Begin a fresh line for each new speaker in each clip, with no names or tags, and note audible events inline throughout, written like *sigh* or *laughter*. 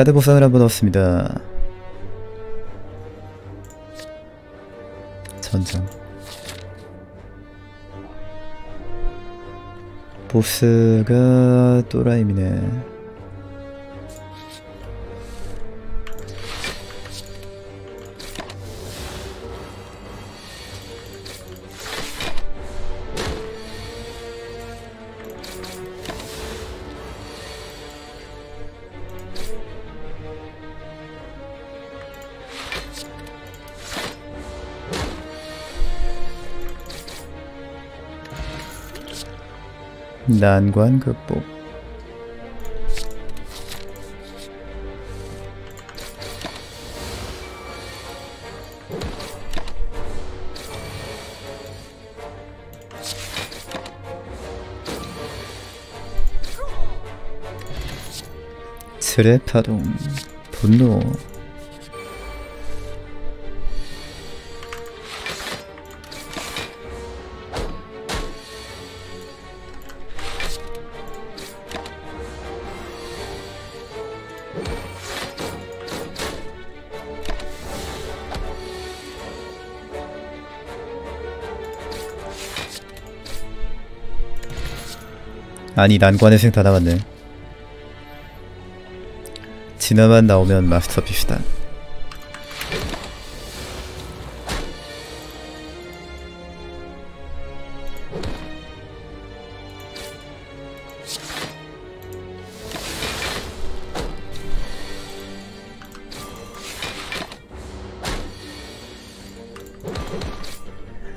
카드 보상을 한번 넣었습니다. 전장. 보스가 또라임이네. 난관 극복. 트랩 파동, 분노. 아니 난관의 생다 나왔네. 진화만 나오면 마스터피스다.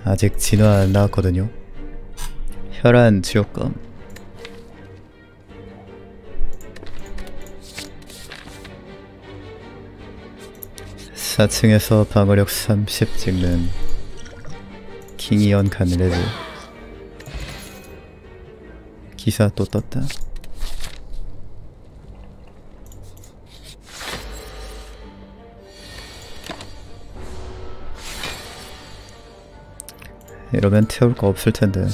아직 진화 안 나왔거든요. 혈안 지옥검. 4층에서 방어력 30 찍는 킹이언 가늘레드. 기사 또 떴다. 이러면 태울 거 없을 텐데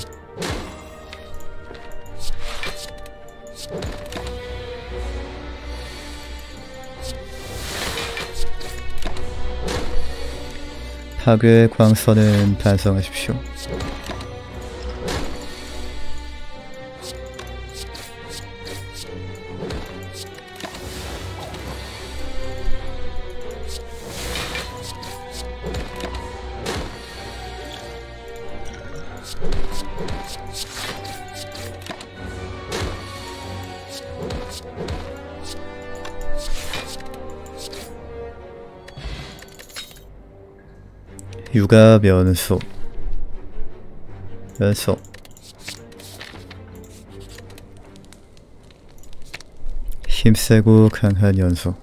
파괴 광선은 반성하십시오. 육아 면소 면소 힘세고 강한 연소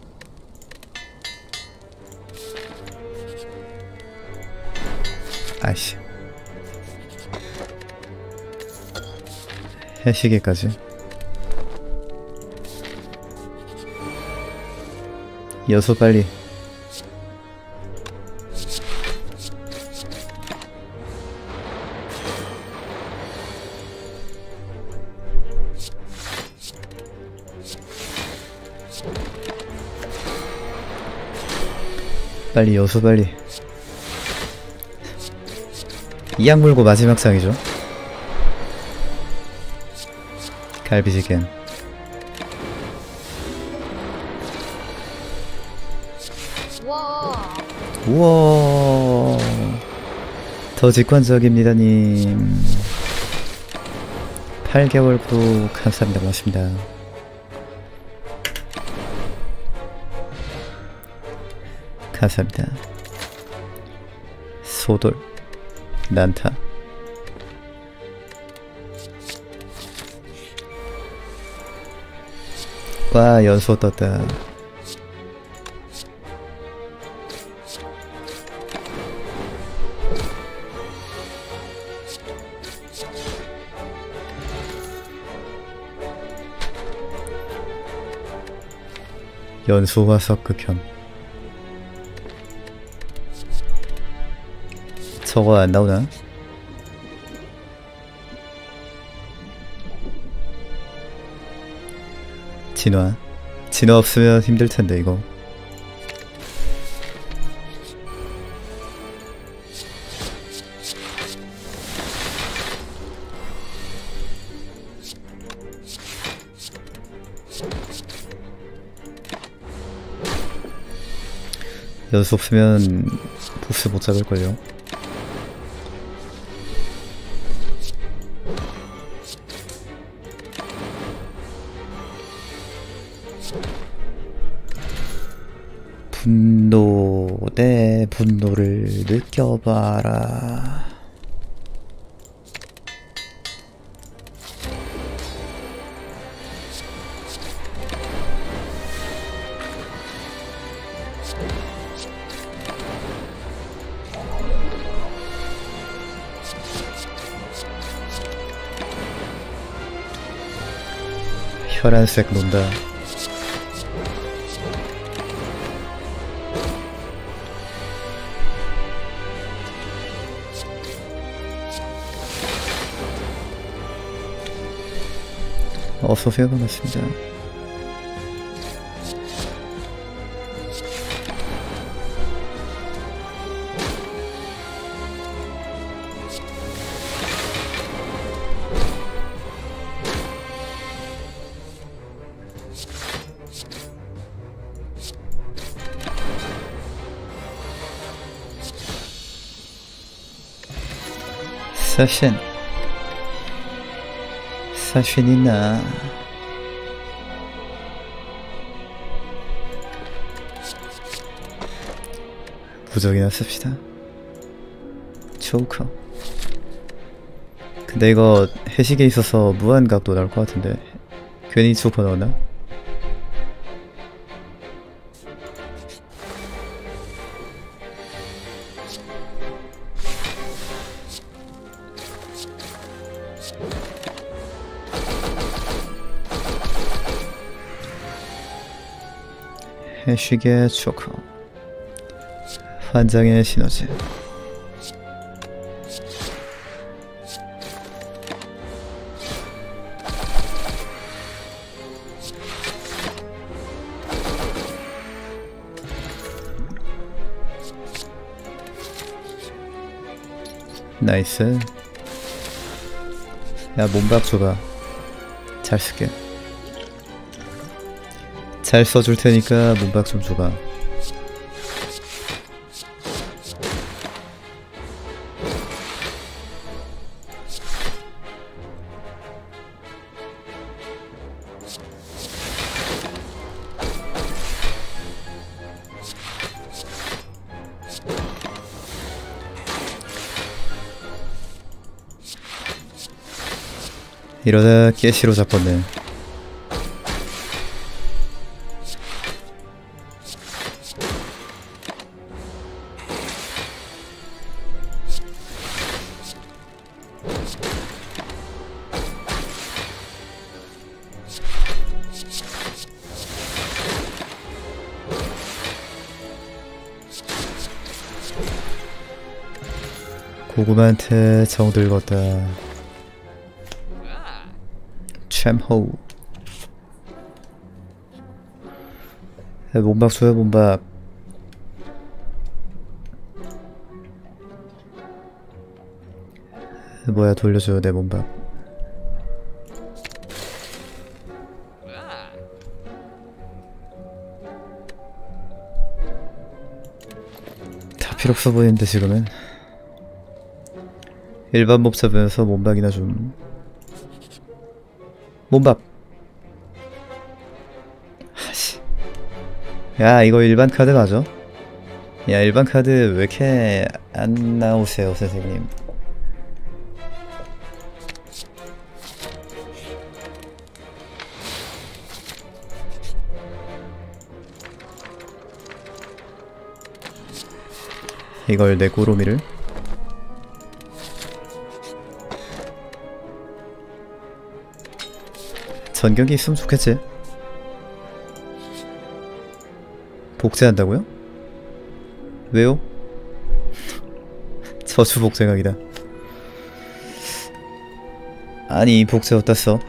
아이씨. 해시계까지? 여소 빨리 빨리 여수 빨리. 이악 물고 마지막 상이죠. 갈비지겐
와.
우와. 더 직관적입니다 님. 8개월 구독 감사합니다. 고맙습니다 감사합니다 소돌 난타. 와 연소 떴다. 연소와 석극현 저거 안 나오나? 진화 진화 없으면 힘들 텐데 이거. 연수 없으면 보스 못 잡을걸요. 분노 내 분노를 느껴봐라. 혈안색 논다. 어서오세요. 반갑습니다. 세션 사신이나? 부적이나 씁시다. 초커 근데 이거 해식에 있어서 무한각도 나올 것 같은데 괜히 초커 넣었나? 해식의 초커 환장의 시너지. 나이스. 야 몸박 줘봐. 잘 쓸게 잘 써줄 테니까 몸박 좀 줘봐. 이러다 깨시로 잡혔네 고구마한테 정들 걷다 챔호. 야, 몸박 줘요 몸박. 뭐야 돌려줘요 내 몸박. 다 필요 없어 보이는데 지금은 일반 몹 잡으면서 몸박이나 좀. 몸박 하씨. 야 이거 일반 카드 맞아? 야 일반 카드 왜 이렇게 안 나오세요 선생님? 이걸 내 고로미를 전격이 있으면 좋겠지 복제한다고요? 왜요? *laughs* 저주 복제각이다 아니 복제 써?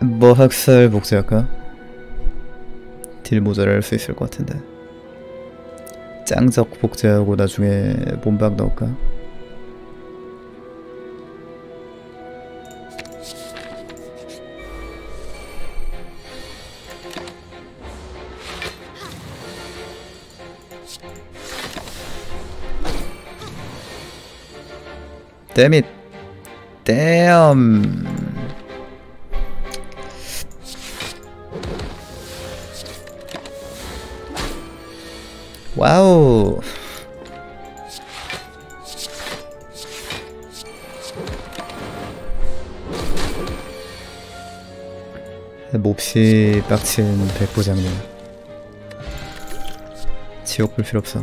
뭐 학살 복제할까? 딜 모자랄 수 있을 것 같은데 짱적 복제하고 나중에 몸박 넣을까? 데밋 댐 와우. 몹시 빡친 백부장님. 지옥 볼 필요 없어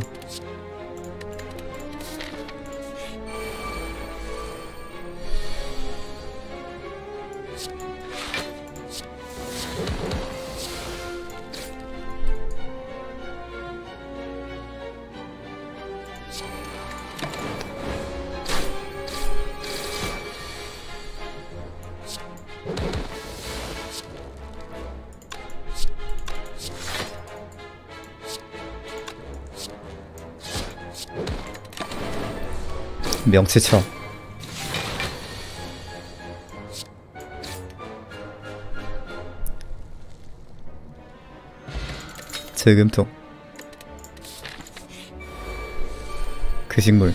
명치쳐 저금통. 그 식물.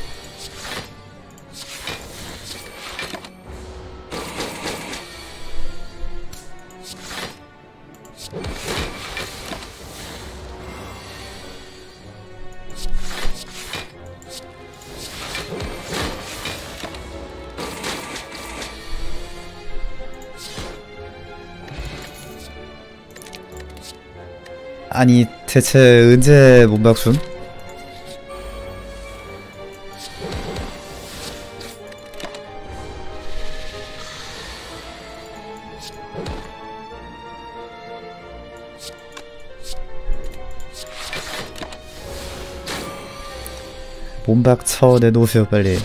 아니 대체 언제 몸박순? 몸박 쳐 내놓으세요 빨리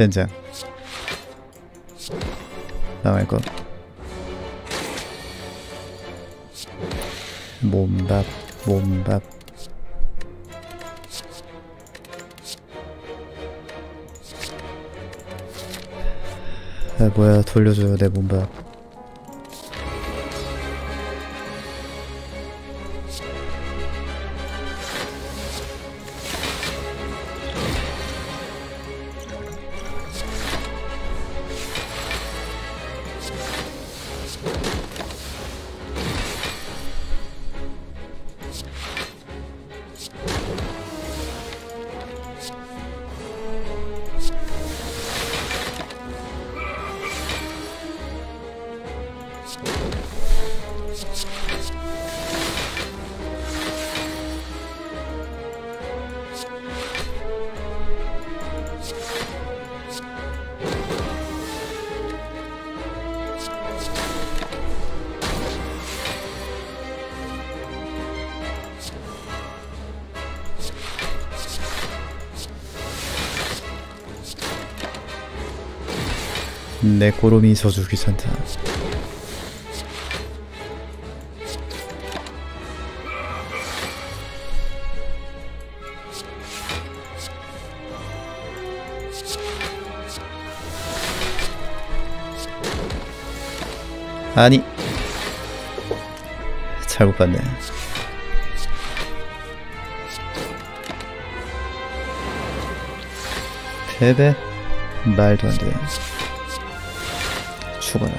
젠장. 나갈 거 몸박 몸박 아 뭐야 돌려줘요 내 몸박 내 꼬롬이 저주 귀찮다 아니 잘못 봤네 패배? 말도 안 돼. 죽어라.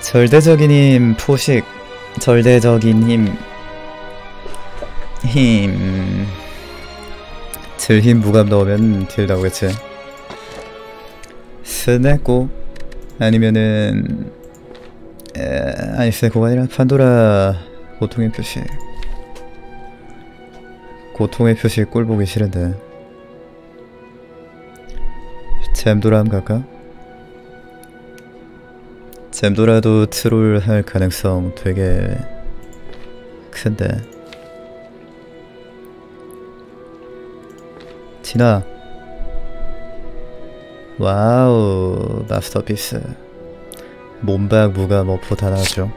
절대적인 힘 포식 절대적인 힘 힘... 들힘 무감 넣으면 딜 나오겠지. 스네코 아니면은 에, 아니 스네코가 아니라 판도라 고통의 표시. 고통의 표시 꼴 보기 싫은데. 잼도라 함 갈까? 잼도라도 트롤 할 가능성 되게 큰데 진아 와우 마스터피스. 몸박 무가 머프 다 나왔죠.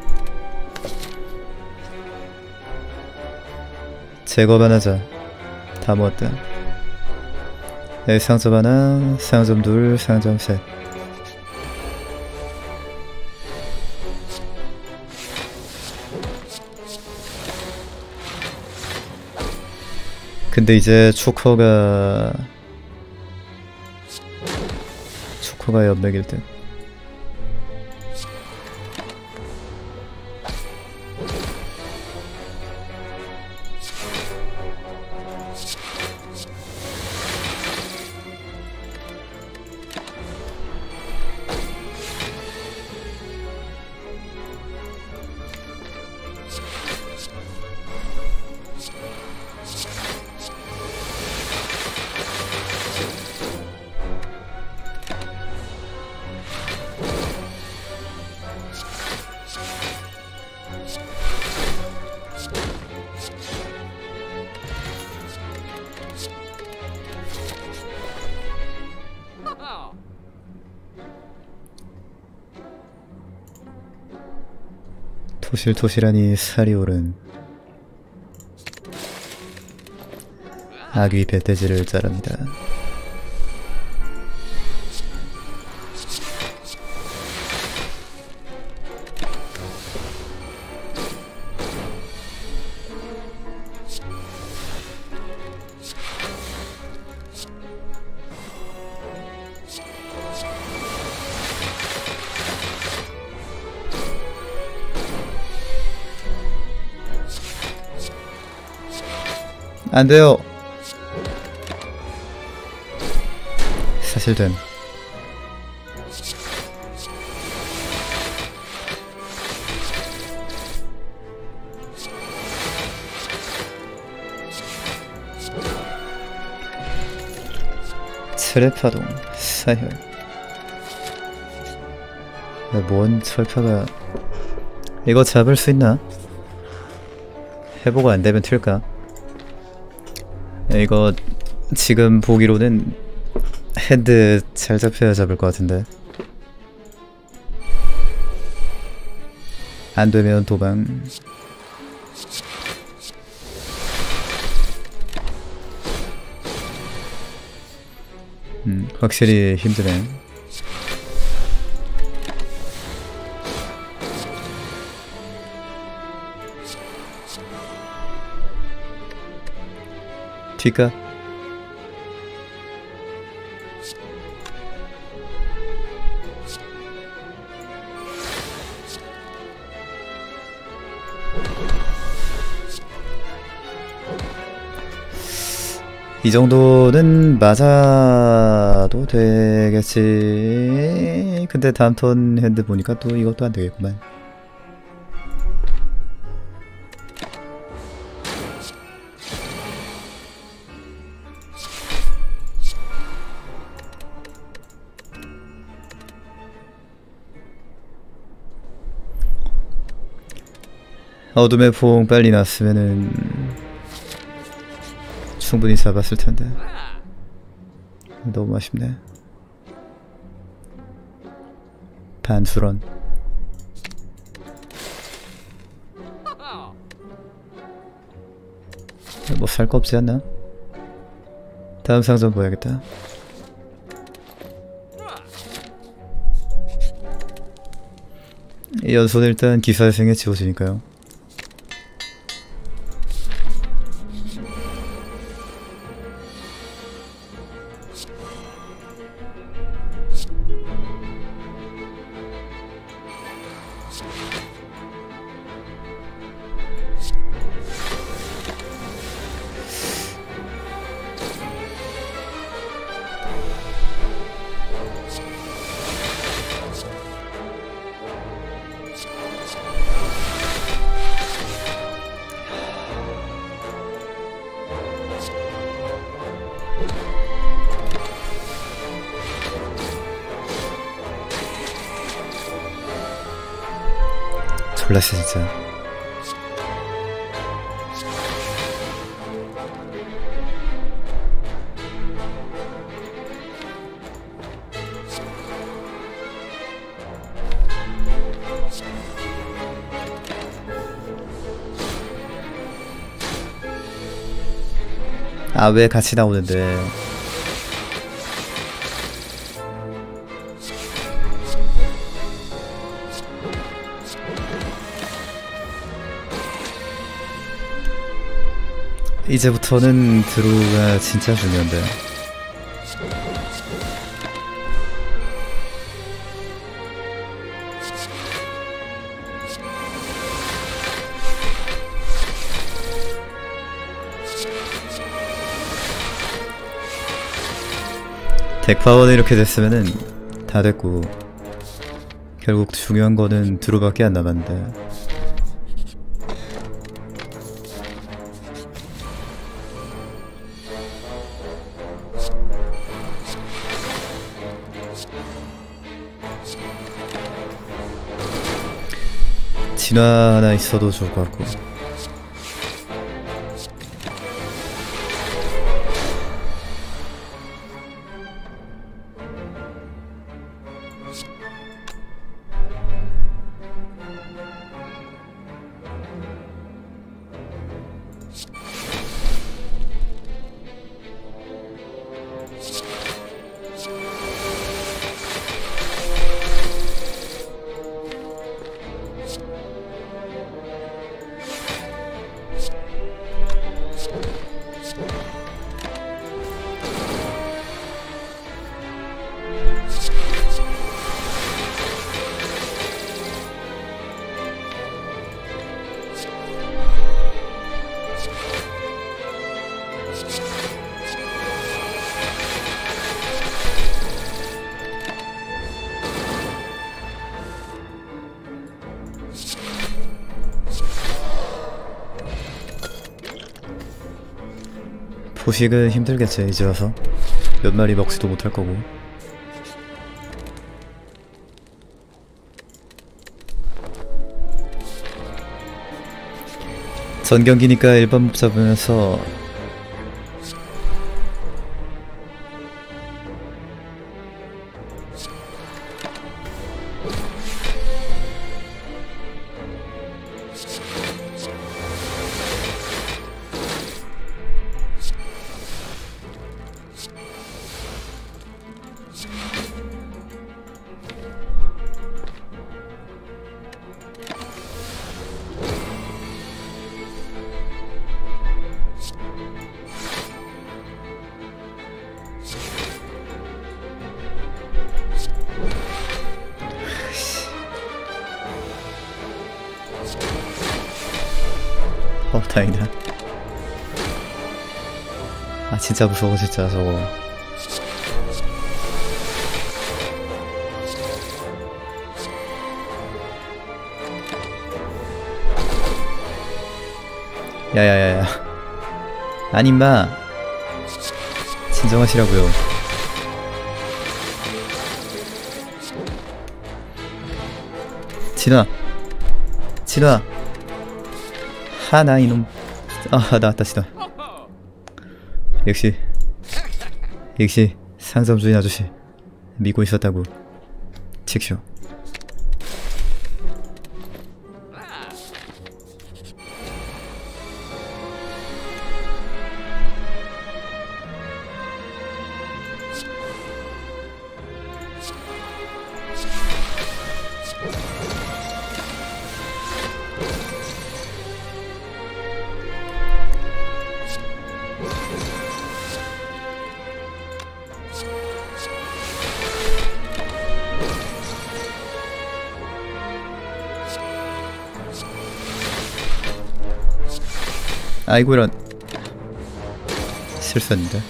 제거만 하자. 다 모았다. 네, 상점 하나. 상점 둘 상점 셋 근데 이제 초커가 초커가 연맥일 듯 토실토실하니 살이 오른 아귀 배돼지를 자릅니다. 안 돼요. 사실된 트랩파동 사혈 야, 뭔 철파가 이거 잡을 수 있나? 해보고 안 되면 튈까? 이거 지금 보기로는 헤드 잘 잡혀야 잡을 것 같은데. 안 되면 도망. 음 확실히 힘드네 튀까 이 정도는 맞아도 되겠지. 근데 다음 턴 핸드 보니까 또 이것도 안 되겠구만. 어둠의 포옹 빨리 났으면은 충분히 잡았을 텐데. 너무 아쉽네. 반수런 뭐 살 거 없지 않나? 다음 상점 보야겠다. 이 연소는 일단 기사생에 지워지니까요 골랐어 진짜. 아 왜 같이 나오는데 이제부터는 드로우가 진짜 중요한데 덱파워는 이렇게 됐으면은 다 됐고 결국 중요한 거는 드로우밖에 안 남았는데 진화 하나 있어도 좋을 것 같고 포식은 힘들겠지 이제 와서. 몇 마리 먹지도 못할 거고. 전 경기니까 일반 몹 잡으면서 다행이다. 아 진짜 무서워 진짜 저거. 야야야야. 아니 임마. 진정하시라고요. 진아. 진아 하나 이놈. 아 나왔다 진아 역시 역시 상점 주인 아저씨 믿고 있었다고. 칙쇼 아이고 이런. 실수했는데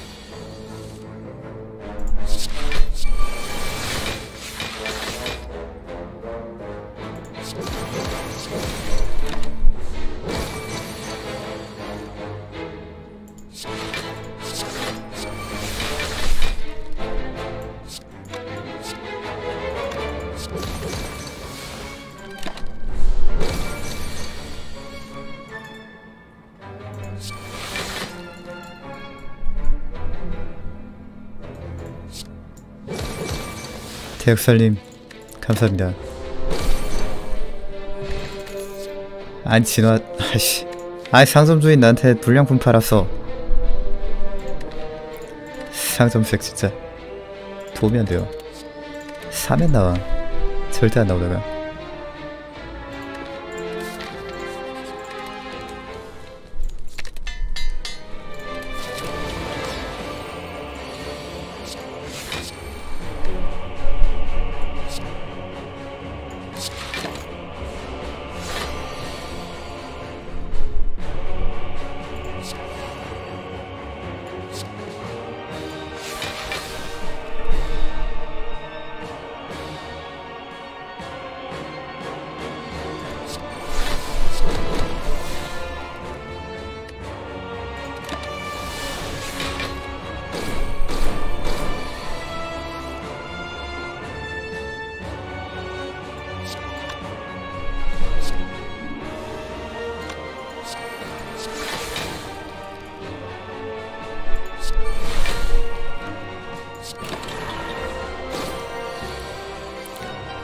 대역살님 감사합니다. 아니 진화 아씨. 아이 상점 주인 나한테 불량품 팔았어 상점색 진짜 도움이 안 돼요. 사면 나와. 절대 안 나오다가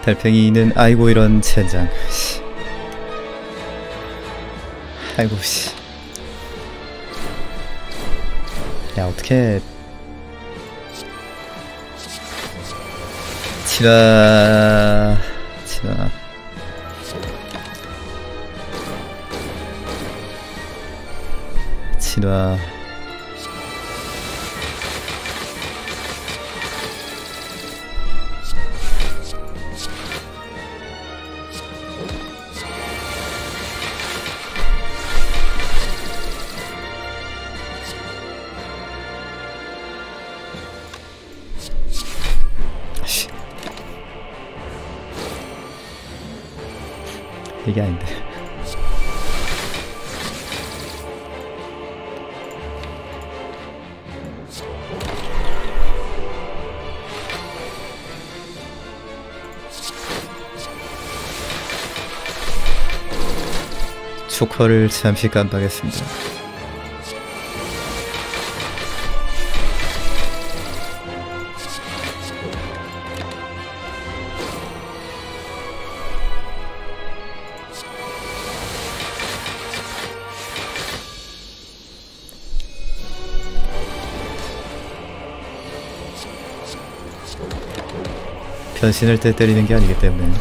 달팽이는 아이고 이런 젠장 씨. 아이고 씨. 야 어떻게 지나 지나 진화 초커를 잠시 깜빡했습니다. 변신할 때 때리는 게 아니기 때문에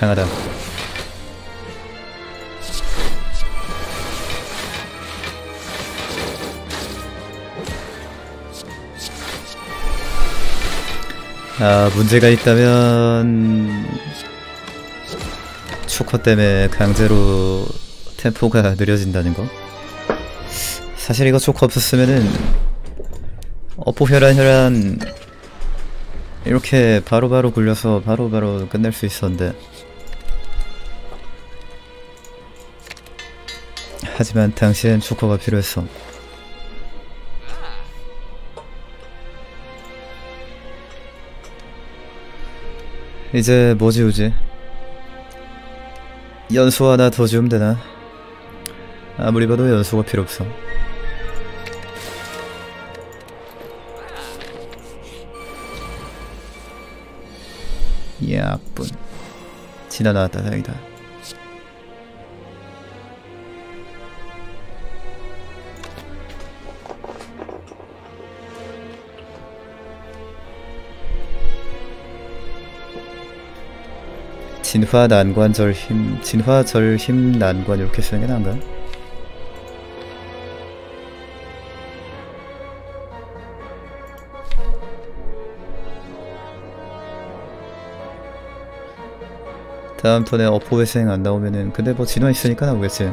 강하다. 아 문제가 있다면 초코 때문에 강제로 템포가 *laughs* 느려진다는 거? 사실 이거 초코 없었으면은 어포 혈안 혈안 이렇게 바로바로 굴려서 바로 바로 끝낼 수 있었는데 하지만 당시엔 초코가 필요했어 이제 뭐 지우지? 연수 하나 더 지우면 되나? 아무리 봐도 연수가 필요 없어 야뿐 지나 나왔다 다행이다 진화 난관절 힘 진화절 힘 난관 이렇게 쓰는 게 나은가? 다음 턴에 어포 회생 안 나오면은 근데 뭐 진화 있으니까 나오겠지.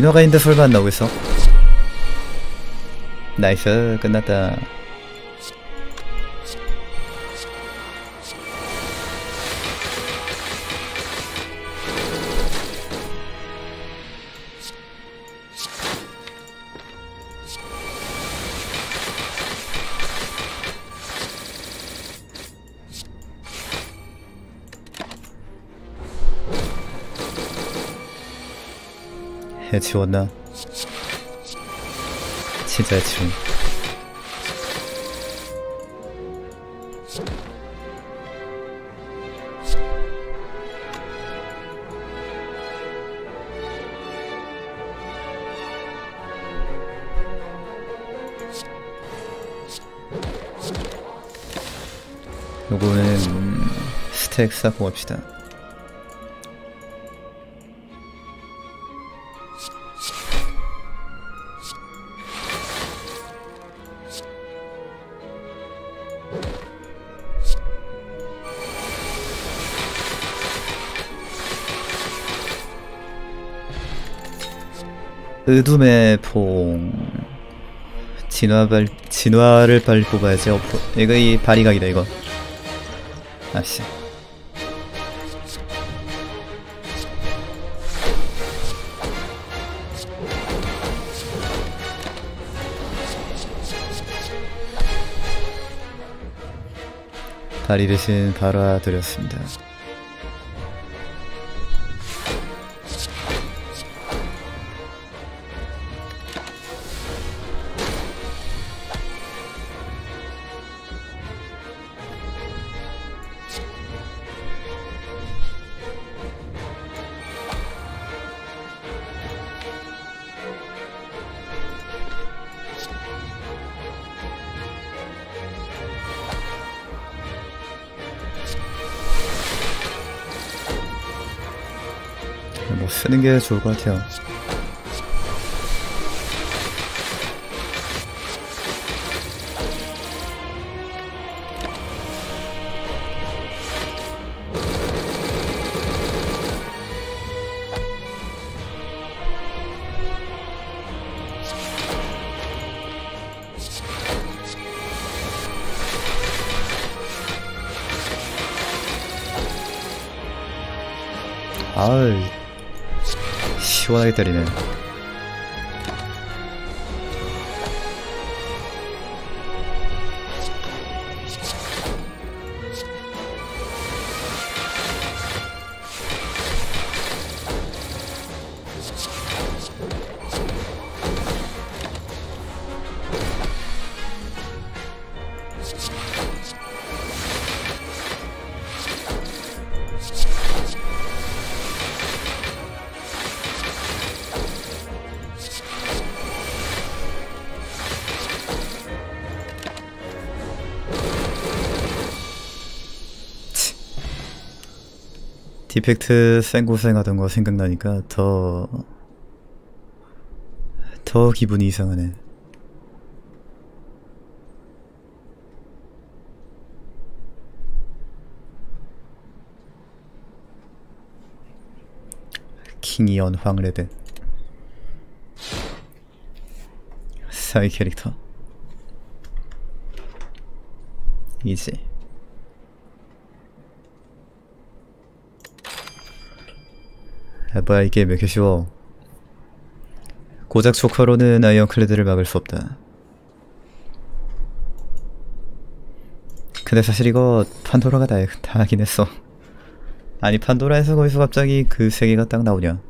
진화가 있는데 설마 안 나오겠어? nice 끝났다 해치웠나? 진짜 해치운 요거는 스택 쌓고 갑시다 의둠의 봉 진화발 진화를 빨리 뽑아야지. 어프 이거 이 발이각이다 이거. 아씨. 다리 대신 발화드렸습니다 뭐 쓰는 게 좋을 것 같아요. 아이 시원하게 때리네. 디펙트 생고생 하던 거 생각나니까 더, 더 기분이 이상하네. 킹이언 황레드. 사이 캐릭터. 이지 뭐야 이게 왜 이렇게 쉬워 고작 조커로는 아이언클레드를 막을 수 없다. 근데 사실 이거 판도라가 다, 다 하긴 했어. 아니 판도라에서 거기서 갑자기 그 세 개가 딱 나오냐